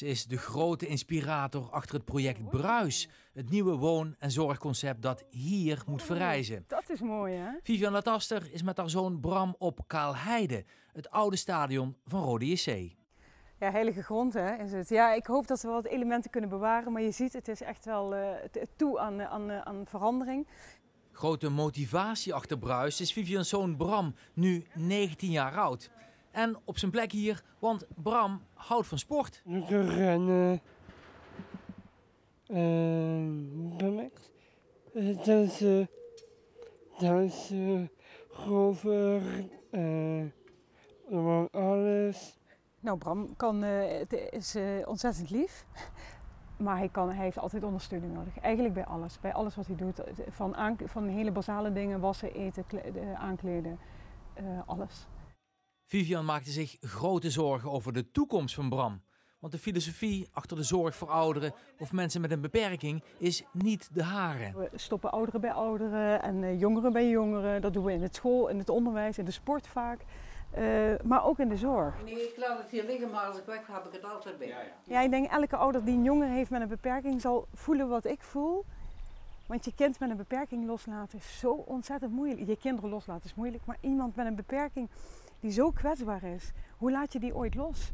Ze is de grote inspirator achter het project Bruis, het nieuwe woon- en zorgconcept dat hier moet verrijzen. Dat is mooi, hè? Vivian Lataster is met haar zoon Bram op Kaalheide, het oude stadion van Rode JC. Ja, heilige grond hè, is het. Ja, ik hoop dat we wat elementen kunnen bewaren, maar je ziet het is echt wel uh, toe aan, aan, aan verandering. Grote motivatie achter Bruis is Vivian's zoon Bram, nu 19 jaar oud. En op zijn plek hier, want Bram houdt van sport. Rennen, uh, dansen, dansen, grover, uh, alles. Nou, Bram kan, uh, het is uh, ontzettend lief. Maar hij, kan, hij heeft altijd ondersteuning nodig. Eigenlijk bij alles. Bij alles wat hij doet. Van, aan, van hele basale dingen, wassen, eten, aankleden. Uh, alles. Vivian maakte zich grote zorgen over de toekomst van Bram. Want de filosofie achter de zorg voor ouderen of mensen met een beperking is niet de hare. We stoppen ouderen bij ouderen en jongeren bij jongeren. Dat doen we in het school, in het onderwijs, in de sport vaak. Uh, maar ook in de zorg. Nee, ik laat het hier liggen, maar als ik weg ga, heb ik het altijd bij. Ja, ja. ja, ik denk elke ouder die een jongen heeft met een beperking zal voelen wat ik voel. Want je kind met een beperking loslaten is zo ontzettend moeilijk. Je kinderen loslaten is moeilijk, maar iemand met een beperking die zo kwetsbaar is, hoe laat je die ooit los?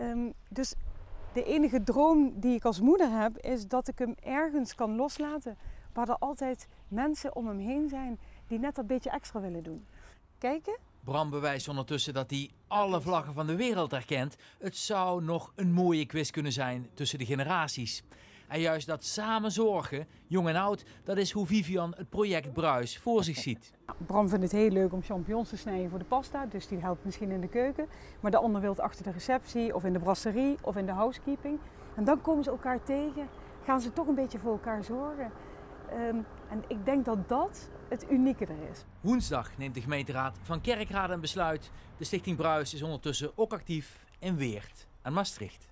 Um, dus de enige droom die ik als moeder heb, is dat ik hem ergens kan loslaten. Waar er altijd mensen om hem heen zijn die net dat beetje extra willen doen. Kijken, Bram bewijst ondertussen dat hij alle vlaggen van de wereld herkent. Het zou nog een mooie quiz kunnen zijn tussen de generaties. En juist dat samen zorgen, jong en oud, dat is hoe Vivian het project Bruis voor zich ziet. Bram vindt het heel leuk om champignons te snijden voor de pasta, dus die helpt misschien in de keuken. Maar de ander wil het achter de receptie, of in de brasserie, of in de housekeeping. En dan komen ze elkaar tegen, gaan ze toch een beetje voor elkaar zorgen. Um, en ik denk dat dat het unieke er is. Woensdag neemt de gemeenteraad van Kerkrade een besluit. De Stichting Bruis is ondertussen ook actief in Weert en Maastricht.